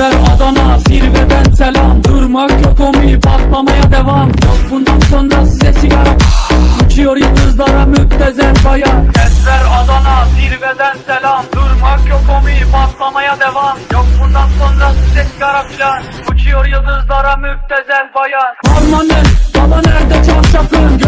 Kesver Adana zirveden selam. Durmak yok omi patlamaya devam. Yok bundan sonra size sigara. Uçuyor yıldızlara müptezel bayan Kesver Adana zirveden selam. Durmak yok omi patlamaya devam. Yok bundan sonra size sigara filan. Uçuyor yıldızlara müptezel bayan Harmanın baba nerede çarşafın?